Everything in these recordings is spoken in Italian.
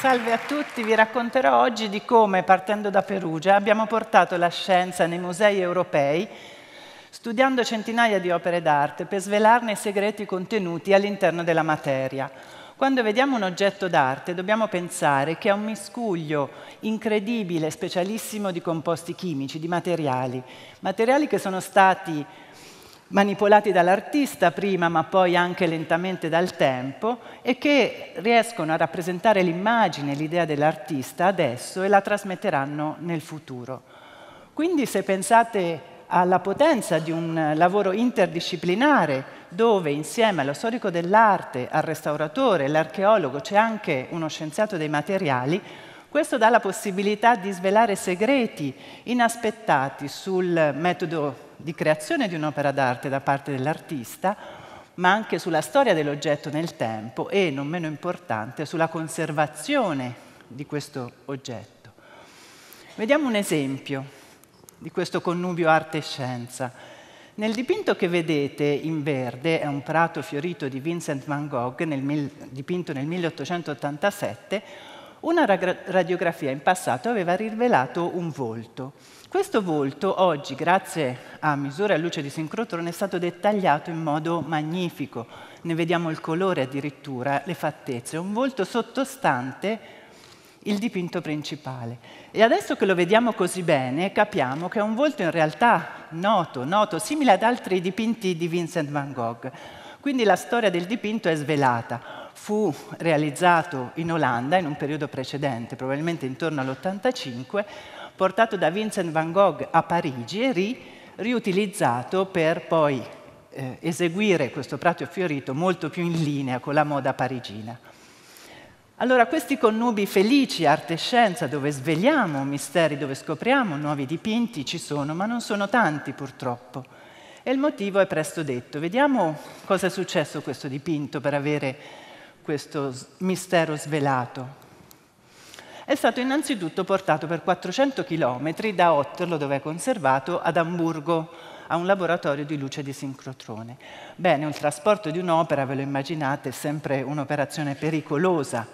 Salve a tutti, vi racconterò oggi di come, partendo da Perugia, abbiamo portato la scienza nei musei europei, studiando centinaia di opere d'arte per svelarne i segreti contenuti all'interno della materia. Quando vediamo un oggetto d'arte dobbiamo pensare che è un miscuglio incredibile, specialissimo di composti chimici, di materiali, materiali che sono stati manipolati dall'artista prima, ma poi anche lentamente dal tempo, e che riescono a rappresentare l'immagine, l'idea dell'artista adesso e la trasmetteranno nel futuro. Quindi se pensate alla potenza di un lavoro interdisciplinare dove insieme allo storico dell'arte, al restauratore, all'archeologo c'è anche uno scienziato dei materiali, questo dà la possibilità di svelare segreti inaspettati sul metodo di creazione di un'opera d'arte da parte dell'artista, ma anche sulla storia dell'oggetto nel tempo e, non meno importante, sulla conservazione di questo oggetto. Vediamo un esempio di questo connubio arte e scienza. Nel dipinto che vedete in verde, è un prato fiorito di Vincent van Gogh, nel, dipinto nel 1887, una radiografia in passato aveva rivelato un volto. Questo volto oggi, grazie a misure a luce di sincrotrone, è stato dettagliato in modo magnifico. Ne vediamo il colore addirittura, le fattezze. Un volto sottostante il dipinto principale. E adesso che lo vediamo così bene, capiamo che è un volto in realtà noto, noto, simile ad altri dipinti di Vincent van Gogh. Quindi la storia del dipinto è svelata. Fu realizzato in Olanda in un periodo precedente, probabilmente intorno all'85, portato da Vincent van Gogh a Parigi e ri, riutilizzato per poi eh, eseguire questo prato fiorito molto più in linea con la moda parigina. Allora questi connubi felici, arte e scienza, dove svegliamo misteri, dove scopriamo nuovi dipinti, ci sono, ma non sono tanti purtroppo. E il motivo è presto detto. Vediamo cosa è successo a questo dipinto per avere questo mistero svelato è stato innanzitutto portato per 400 km da Otterlo, dove è conservato, ad Amburgo, a un laboratorio di luce di sincrotrone. Bene, il trasporto di un'opera, ve lo immaginate, è sempre un'operazione pericolosa,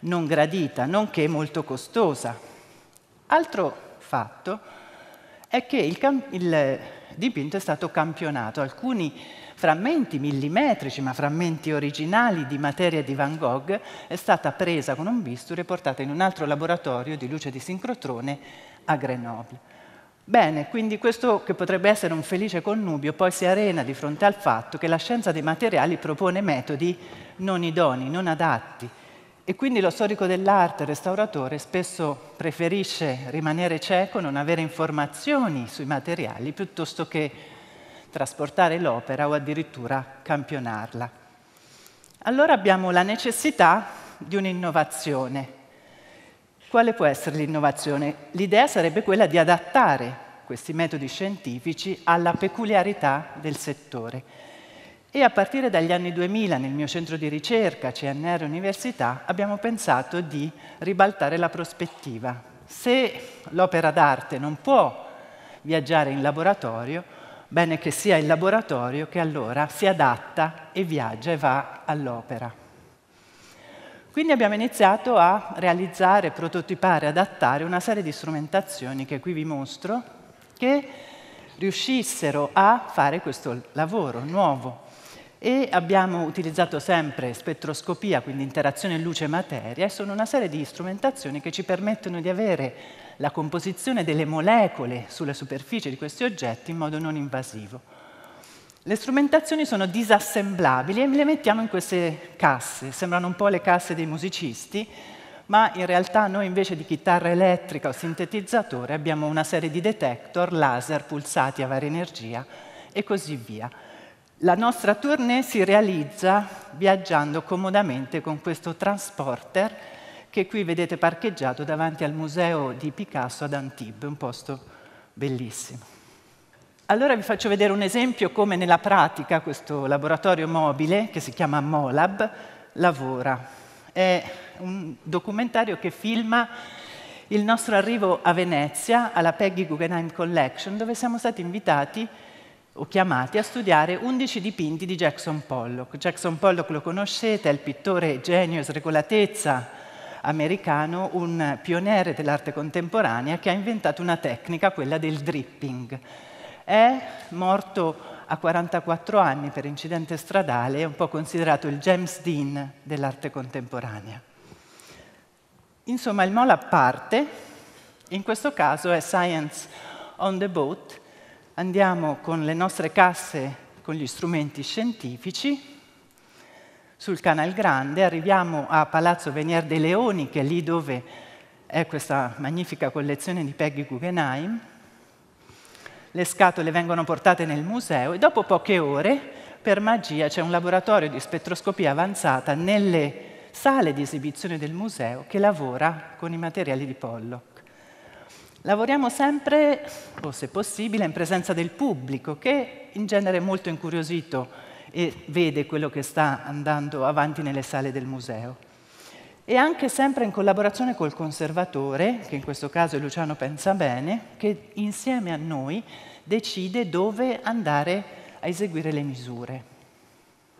non gradita, nonché molto costosa. Altro fatto è che il, il dipinto è stato campionato. Alcuni frammenti millimetrici, ma frammenti originali di materia di Van Gogh, è stata presa con un bisturi e portata in un altro laboratorio di luce di sincrotrone a Grenoble. Bene, quindi questo che potrebbe essere un felice connubio poi si arena di fronte al fatto che la scienza dei materiali propone metodi non idoni, non adatti. E quindi lo storico dell'arte, restauratore, spesso preferisce rimanere cieco, non avere informazioni sui materiali, piuttosto che trasportare l'opera o addirittura campionarla. Allora abbiamo la necessità di un'innovazione. Quale può essere l'innovazione? L'idea sarebbe quella di adattare questi metodi scientifici alla peculiarità del settore. E a partire dagli anni 2000 nel mio centro di ricerca, CNR Università, abbiamo pensato di ribaltare la prospettiva. Se l'opera d'arte non può viaggiare in laboratorio, bene che sia il laboratorio che allora si adatta e viaggia e va all'opera. Quindi abbiamo iniziato a realizzare, prototipare, adattare una serie di strumentazioni che qui vi mostro, che riuscissero a fare questo lavoro nuovo. E abbiamo utilizzato sempre spettroscopia, quindi interazione luce-materia, e sono una serie di strumentazioni che ci permettono di avere la composizione delle molecole sulla superficie di questi oggetti in modo non invasivo. Le strumentazioni sono disassemblabili e le mettiamo in queste casse, sembrano un po' le casse dei musicisti, ma in realtà noi invece di chitarra elettrica o sintetizzatore abbiamo una serie di detector, laser, pulsati a varia energia e così via. La nostra tournée si realizza viaggiando comodamente con questo transporter che qui vedete parcheggiato davanti al museo di Picasso ad Antibes, un posto bellissimo. Allora vi faccio vedere un esempio come nella pratica questo laboratorio mobile, che si chiama Molab, lavora. È un documentario che filma il nostro arrivo a Venezia, alla Peggy Guggenheim Collection, dove siamo stati invitati o chiamati a studiare 11 dipinti di Jackson Pollock. Jackson Pollock lo conoscete, è il pittore genio e sregolatezza americano, un pioniere dell'arte contemporanea che ha inventato una tecnica, quella del dripping. È morto a 44 anni per incidente stradale, è un po' considerato il James Dean dell'arte contemporanea. Insomma, il MOLA parte, in questo caso è Science on the Boat, andiamo con le nostre casse, con gli strumenti scientifici, sul Canal Grande, arriviamo a Palazzo Venier dei Leoni, che è lì dove è questa magnifica collezione di Peggy Guggenheim. Le scatole vengono portate nel museo e dopo poche ore, per magia, c'è un laboratorio di spettroscopia avanzata nelle sale di esibizione del museo che lavora con i materiali di Pollock. Lavoriamo sempre, o se possibile, in presenza del pubblico, che in genere è molto incuriosito e vede quello che sta andando avanti nelle sale del museo. E anche sempre in collaborazione col conservatore, che in questo caso è Luciano Pensabene, che insieme a noi decide dove andare a eseguire le misure.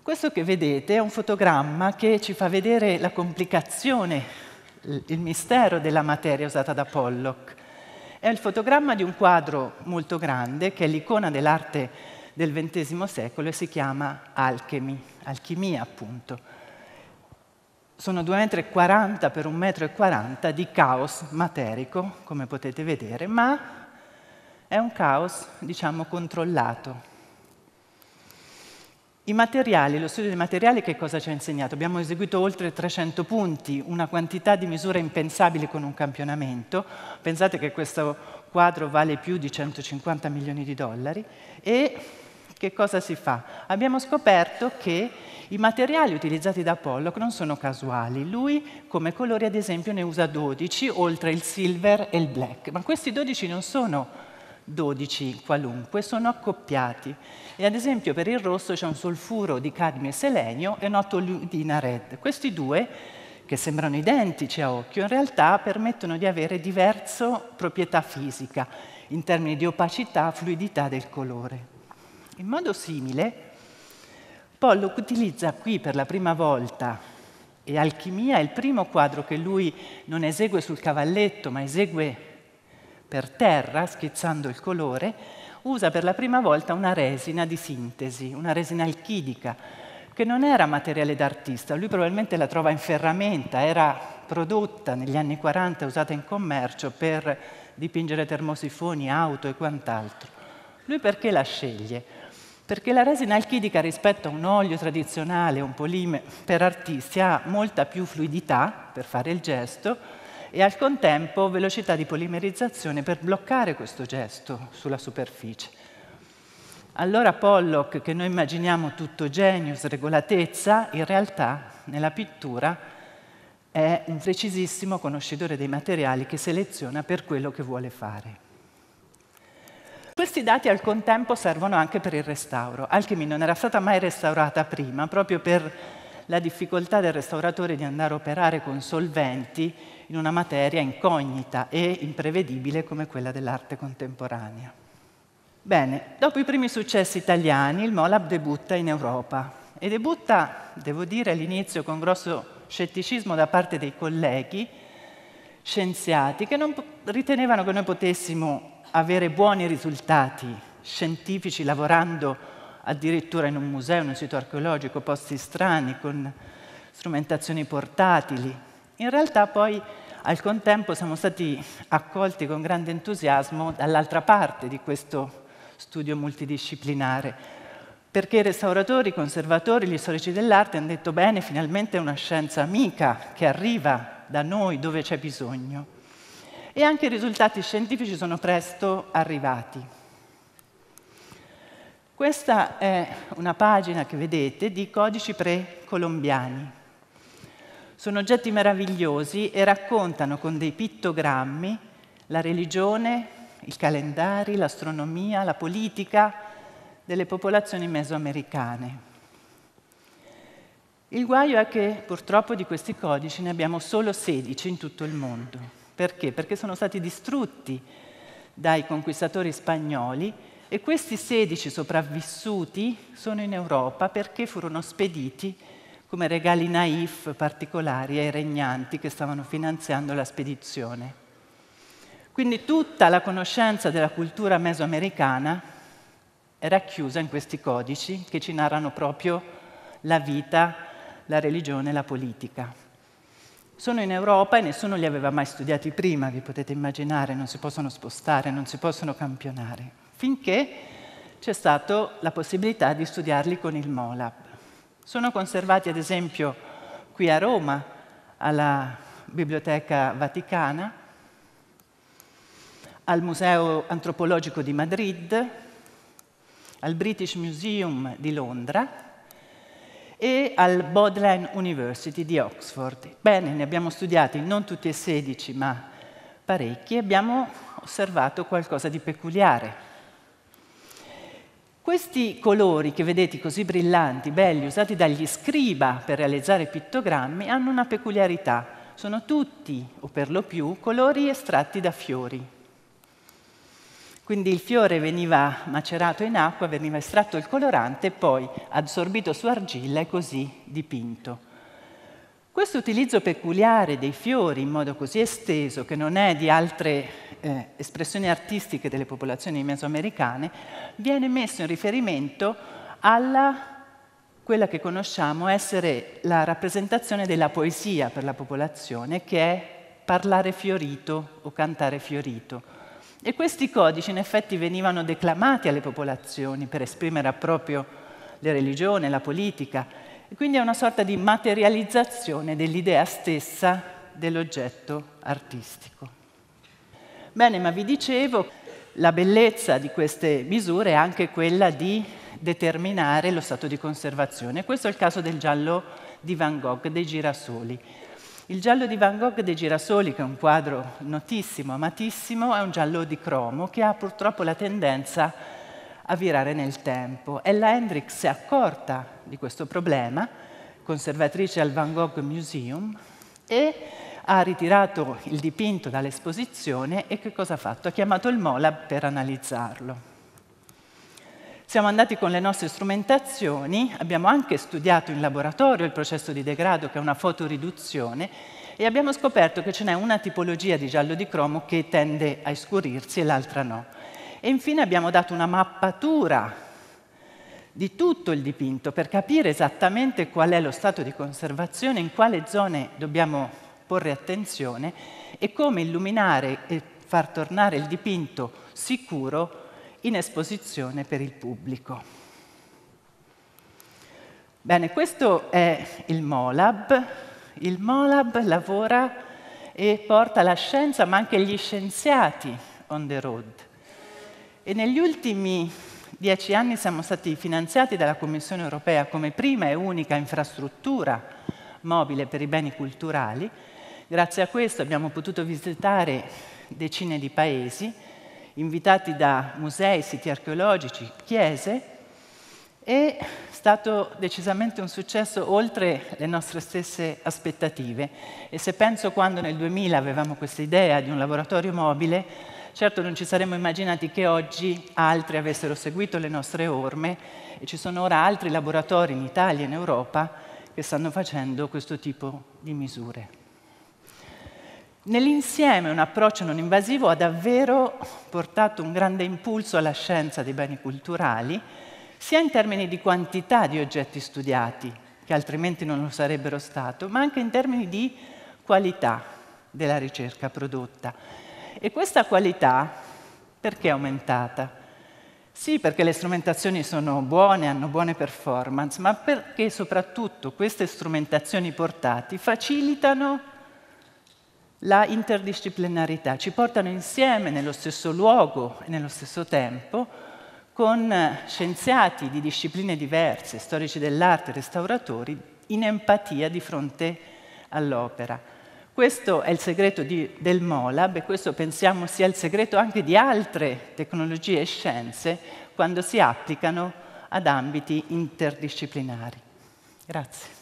Questo che vedete è un fotogramma che ci fa vedere la complicazione, il mistero della materia usata da Pollock. È il fotogramma di un quadro molto grande, che è l'icona dell'arte del XX secolo e si chiama Alchemy, alchimia appunto. Sono 2,40 m per 1,40 m di caos materico, come potete vedere, ma è un caos, diciamo, controllato. I materiali, lo studio dei materiali che cosa ci ha insegnato? Abbiamo eseguito oltre 300 punti, una quantità di misure impensabili con un campionamento. Pensate che questo quadro vale più di 150 milioni di dollari e che cosa si fa? Abbiamo scoperto che i materiali utilizzati da Pollock non sono casuali. Lui come colori ad esempio ne usa 12, oltre il silver e il black. Ma questi 12 non sono 12 qualunque, sono accoppiati. E ad esempio per il rosso c'è un solfuro di cadmio e selenio e un'otoludina red. Questi due, che sembrano identici a occhio, in realtà permettono di avere diversa proprietà fisica in termini di opacità, fluidità del colore. In modo simile, Pollock utilizza qui per la prima volta, e Alchimia è il primo quadro che lui non esegue sul cavalletto, ma esegue per terra, schizzando il colore, usa per la prima volta una resina di sintesi, una resina alchidica, che non era materiale d'artista, lui probabilmente la trova in ferramenta, era prodotta negli anni 40, usata in commercio per dipingere termosifoni, auto e quant'altro. Lui perché la sceglie? perché la resina alchidica rispetto a un olio tradizionale, un polime per artisti, ha molta più fluidità per fare il gesto e al contempo velocità di polimerizzazione per bloccare questo gesto sulla superficie. Allora Pollock, che noi immaginiamo tutto genius, regolatezza, in realtà nella pittura è un precisissimo conoscitore dei materiali che seleziona per quello che vuole fare. Questi dati al contempo servono anche per il restauro. Alchemy non era stata mai restaurata prima, proprio per la difficoltà del restauratore di andare a operare con solventi in una materia incognita e imprevedibile come quella dell'arte contemporanea. Bene, dopo i primi successi italiani, il Molab debutta in Europa e debutta, devo dire, all'inizio con grosso scetticismo da parte dei colleghi scienziati che non ritenevano che noi potessimo avere buoni risultati scientifici lavorando addirittura in un museo, in un sito archeologico, posti strani, con strumentazioni portatili. In realtà poi al contempo siamo stati accolti con grande entusiasmo dall'altra parte di questo studio multidisciplinare, perché i restauratori, i conservatori, gli storici dell'arte hanno detto bene, finalmente è una scienza amica che arriva da noi dove c'è bisogno e anche i risultati scientifici sono presto arrivati. Questa è una pagina che vedete di codici precolombiani. Sono oggetti meravigliosi e raccontano con dei pittogrammi la religione, i calendari, l'astronomia, la politica delle popolazioni mesoamericane. Il guaio è che purtroppo di questi codici ne abbiamo solo 16 in tutto il mondo. Perché? Perché sono stati distrutti dai conquistatori spagnoli e questi 16 sopravvissuti sono in Europa perché furono spediti come regali naif particolari ai regnanti che stavano finanziando la spedizione. Quindi tutta la conoscenza della cultura mesoamericana è racchiusa in questi codici che ci narrano proprio la vita la religione e la politica. Sono in Europa e nessuno li aveva mai studiati prima, vi potete immaginare, non si possono spostare, non si possono campionare, finché c'è stata la possibilità di studiarli con il MOLAB. Sono conservati ad esempio qui a Roma, alla Biblioteca Vaticana, al Museo Antropologico di Madrid, al British Museum di Londra e al Bodleian University di Oxford. Bene, ne abbiamo studiati non tutti e 16, ma parecchi, abbiamo osservato qualcosa di peculiare. Questi colori che vedete così brillanti, belli, usati dagli scriba per realizzare pittogrammi, hanno una peculiarità. Sono tutti, o per lo più, colori estratti da fiori. Quindi il fiore veniva macerato in acqua, veniva estratto il colorante e poi assorbito su argilla e così dipinto. Questo utilizzo peculiare dei fiori in modo così esteso, che non è di altre eh, espressioni artistiche delle popolazioni mesoamericane, viene messo in riferimento alla quella che conosciamo essere la rappresentazione della poesia per la popolazione, che è parlare fiorito o cantare fiorito. E questi codici in effetti venivano declamati alle popolazioni per esprimere proprio le religioni, la politica, e quindi è una sorta di materializzazione dell'idea stessa dell'oggetto artistico. Bene, ma vi dicevo, la bellezza di queste misure è anche quella di determinare lo stato di conservazione. Questo è il caso del giallo di Van Gogh, dei girasoli. Il giallo di Van Gogh dei girasoli, che è un quadro notissimo, amatissimo, è un giallo di cromo che ha purtroppo la tendenza a virare nel tempo. Ella Hendricks si è accorta di questo problema, conservatrice al Van Gogh Museum, e ha ritirato il dipinto dall'esposizione e che cosa ha fatto? Ha chiamato il Molab per analizzarlo. Siamo andati con le nostre strumentazioni, abbiamo anche studiato in laboratorio il processo di degrado, che è una fotoriduzione, e abbiamo scoperto che ce n'è una tipologia di giallo di cromo che tende a iscurirsi e l'altra no. E infine abbiamo dato una mappatura di tutto il dipinto per capire esattamente qual è lo stato di conservazione, in quale zone dobbiamo porre attenzione e come illuminare e far tornare il dipinto sicuro in esposizione per il pubblico. Bene, questo è il MOLAB. Il MOLAB lavora e porta la scienza, ma anche gli scienziati on the road. E negli ultimi dieci anni siamo stati finanziati dalla Commissione europea come prima e unica infrastruttura mobile per i beni culturali. Grazie a questo abbiamo potuto visitare decine di paesi invitati da musei, siti archeologici, chiese, è stato decisamente un successo oltre le nostre stesse aspettative. E se penso quando nel 2000 avevamo questa idea di un laboratorio mobile, certo non ci saremmo immaginati che oggi altri avessero seguito le nostre orme e ci sono ora altri laboratori in Italia e in Europa che stanno facendo questo tipo di misure. Nell'insieme un approccio non invasivo ha davvero portato un grande impulso alla scienza dei beni culturali, sia in termini di quantità di oggetti studiati, che altrimenti non lo sarebbero stato, ma anche in termini di qualità della ricerca prodotta. E questa qualità perché è aumentata? Sì, perché le strumentazioni sono buone, hanno buone performance, ma perché soprattutto queste strumentazioni portate facilitano la interdisciplinarità, ci portano insieme nello stesso luogo e nello stesso tempo con scienziati di discipline diverse, storici dell'arte, restauratori, in empatia di fronte all'opera. Questo è il segreto di, del MOLAB e questo pensiamo sia il segreto anche di altre tecnologie e scienze quando si applicano ad ambiti interdisciplinari. Grazie.